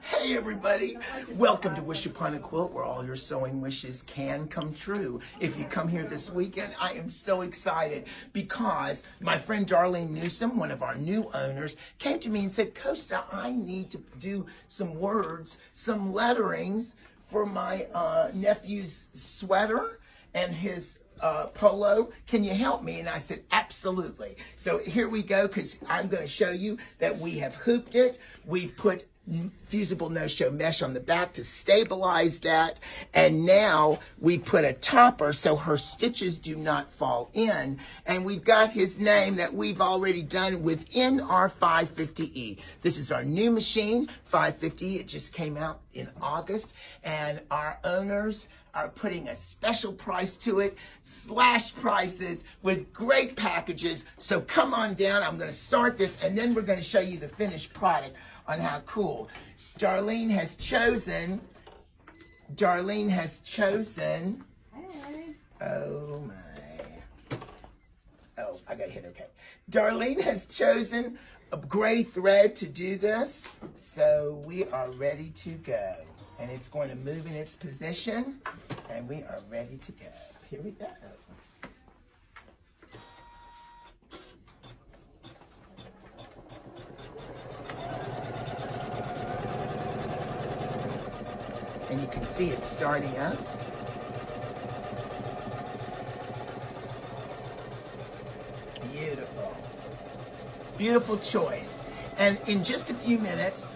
Hey everybody, welcome to Wish Upon a Quilt where all your sewing wishes can come true. If you come here this weekend, I am so excited because my friend Darlene Newsom, one of our new owners, came to me and said, Costa, I need to do some words, some letterings for my uh, nephew's sweater and his uh, polo. Can you help me? And I said, absolutely. So here we go because I'm going to show you that we have hooped it. We've put fusible no-show mesh on the back to stabilize that. And now we put a topper so her stitches do not fall in. And we've got his name that we've already done within our 550E. This is our new machine, 550. It just came out in August. And our owners are putting a special price to it, slash prices with great packages. So come on down. I'm going to start this and then we're going to show you the finished product on how cool. Darlene has chosen, Darlene has chosen, hey. oh my, oh, I got hit, okay. Darlene has chosen a gray thread to do this, so we are ready to go. And it's going to move in its position, and we are ready to go. Here we go. And you can see it's starting up. Beautiful. Beautiful choice. And in just a few minutes,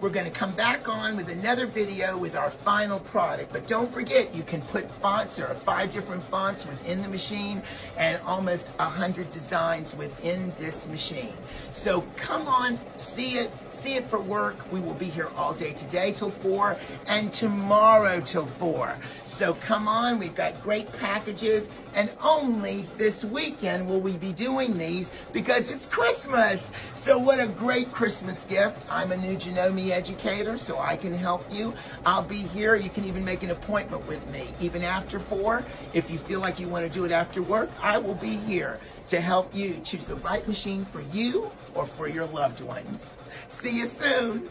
we're going to come back on with another video with our final product. But don't forget, you can put fonts. There are five different fonts within the machine and almost a hundred designs within this machine. So come on, see it, see it for work. We will be here all day today till four and tomorrow till four. So come on, we've got great packages and only this weekend will we be doing these because it's Christmas. So what a great Christmas gift. I'm a new Janome educator, so I can help you. I'll be here. You can even make an appointment with me, even after four. If you feel like you want to do it after work, I will be here to help you choose the right machine for you or for your loved ones. See you soon.